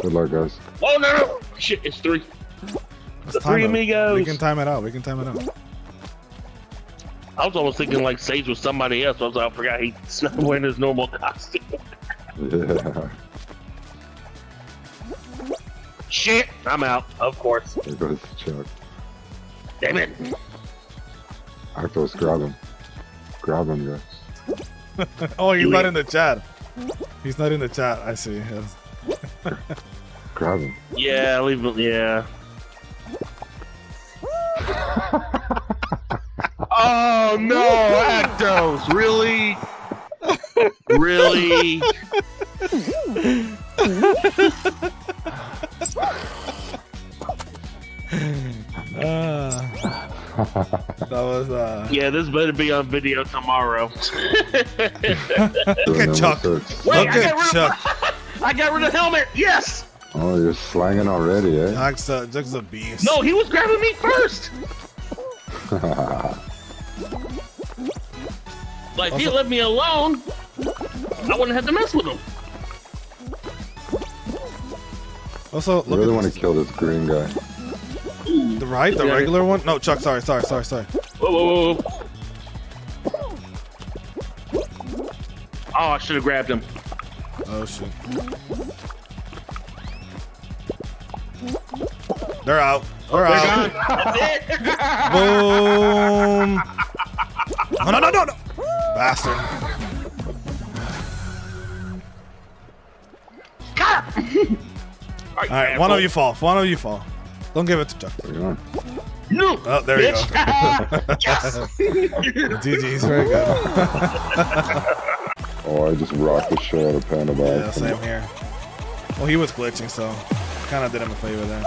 Good luck, guys. Oh no! no. Shit, it's three. Let's The three it. amigos. We can time it out. We can time it out. I was almost thinking like Sage was somebody else. I was like, I forgot he's not wearing his normal costume. Yeah. Shit, I'm out. Of course. There goes Chuck. Damn it. Aktos, grab him. Grab him, guys. Oh, he's Do not it. in the chat. He's not in the chat. I see. Yes. Grab him. Yeah, leave him. Yeah. oh no, Aktos! Really? really? Uh, that was uh. Yeah, this better be on video tomorrow. Look at Chuck. Wait, Look at got rid Chuck. Of I got rid of the helmet. Yes. Oh, you're slanging already, eh? Chuck's a, Chuck's a beast. No, he was grabbing me first. Like, if he Also- let me alone, I wouldn't have to mess with him. Also, look I look really at want this. to kill this green guy. the right, the Yeah. regular one. No, Chuck. Sorry, sorry, sorry, sorry. Whoa, whoa, whoa, whoa. Oh, I should have grabbed him. Oh shit. They're out. They're They're out. gone. That's it. Boom. No, no, no, no, no. Bastard. Got him. All right, one of you fall. One of you fall. Don't give it to Chuck. No. Oh, there you go. yes. GG's very good. Oh, I just rocked the shit out of Panda by Yeah, same here. Well, he was glitching, so kind of did him a favor there.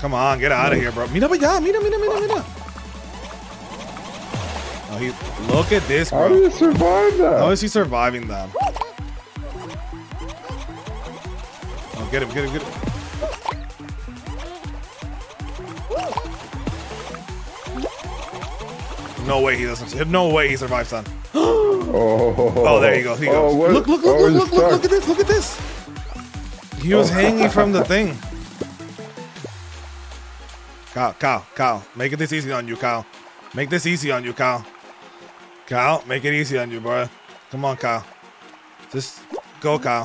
Come on, get out of here, bro. Meet up Mira, ya, mira, mira, mira, mira. Oh, he, look at this, bro. How do you survive that? How is he surviving that? Oh, get him, get him, get him. No way he doesn't. No way he survives that. Oh, Oh, there you go. He Oh, goes. what? Look, look, Oh, look, he's look, look, look, look at this. Look at this. He was Oh. hanging from the thing. Kyle, Kyle, Kyle, make it this easy on you, Kyle. Make this easy on you, Kyle. Kyle, make it easy on you, bro. Come on, Kyle. Just go, Kyle.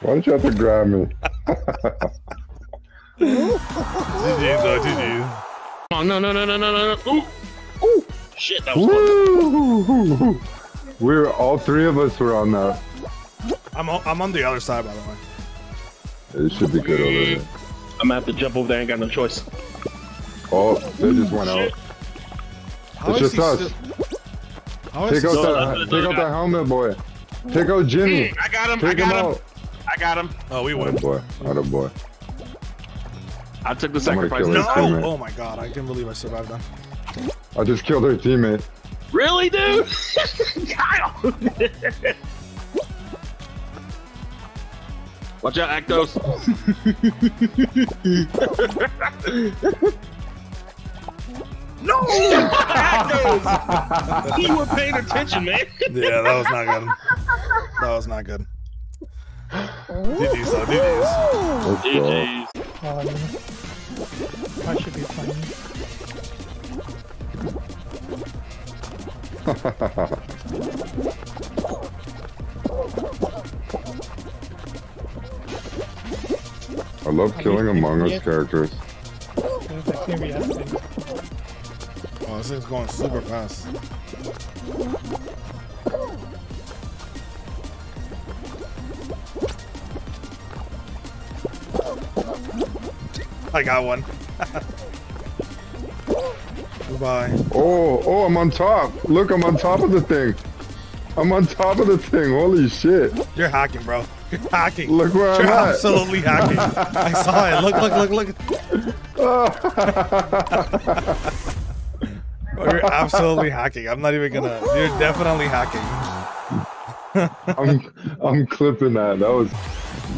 Why don't you have to grab me? GG's, though, GG's. Oh, no, no, no, no, no, no. no. Ooh. Ooh. Shit, that was close. Woo! We're all three of us were on that. I'm on, I'm on the other side, by the way. It should be good over there. I'm gonna have to jump over there. I Ain't got no choice. Oh, they just went out. How It's just us. still- Take out still- No, that. that's Take another out guy. helmet, boy. Take out Jimmy. I got him. I Take him got him. out. I got him. Oh, we won. win. boy. Atta boy. I took the sacrifice. No! Oh my god, I can't believe I survived that. I just killed her teammate. Really, dude? Kyle. Watch out, Aktos. no! Aktos! you were paying attention, man. Yeah, that was not good. That was not good. GG's though, GG's. Let's go. GG's. I should be fine. I love killing Among Us characters. There's like maybe happening. Oh, this thing's going super fast. I got one. Goodbye. Oh, oh, I'm on top. Look, I'm on top of the thing. I'm on top of the thing. Holy shit. You're hacking, bro. You're hacking. Look where I'm You're at. absolutely hacking. I saw it. Look, look, look, look. Bro, you're absolutely hacking. I'm not even gonna. You're definitely hacking. I'm, I'm clipping that. That was.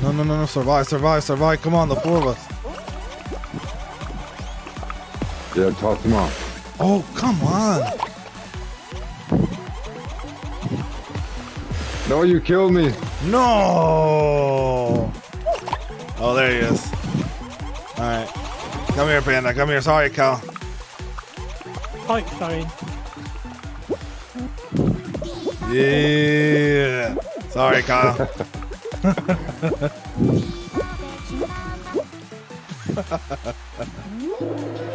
No, no, no, no. Survive, survive, survive. Come on, the four of us. Yeah, toss him off. Oh, come on. No, you killed me. No. Oh, there he is. All right. Come here, Panda. Come here. Sorry, Cal. Oh, sorry. Yeah. Sorry, Kyle.